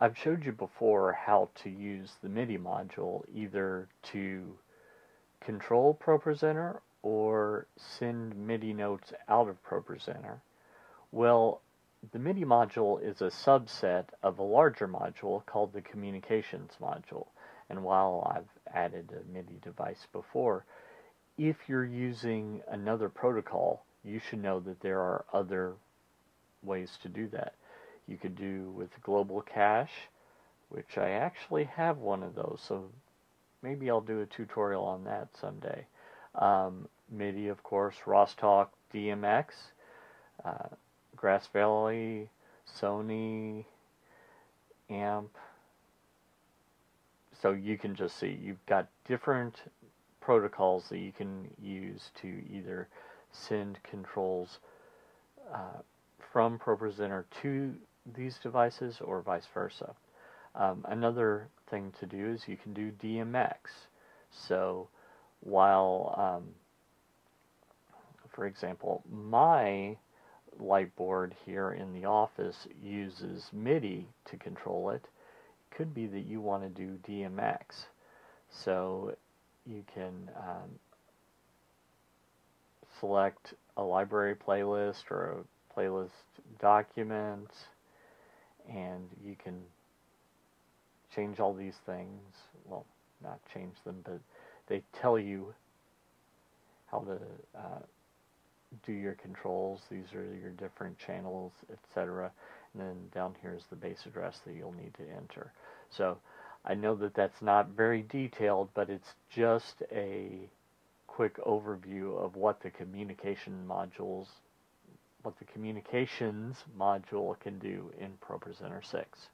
I've showed you before how to use the MIDI module either to control ProPresenter or send MIDI notes out of ProPresenter. Well, the MIDI module is a subset of a larger module called the communications module. And while I've added a MIDI device before, if you're using another protocol, you should know that there are other ways to do that. You could do with Global Caché, which I actually have one of those, so maybe I'll do a tutorial on that someday. Um, MIDI, of course, Rosstalk DMX, uh, Grass Valley, Sony, AMP. So you can just see you've got different protocols that you can use to either send controls uh, from ProPresenter to these devices or vice versa. Um, another thing to do is you can do DMX. So while, um, for example, my light board here in the office uses MIDI to control it, it could be that you want to do DMX. So you can um, select a library playlist or a playlist document and you can change all these things. Well not change them but they tell you how to uh, do your controls. These are your different channels etc and then down here is the base address that you'll need to enter. So I know that that's not very detailed but it's just a quick overview of what the communication modules what the communications module can do in ProPresenter 6.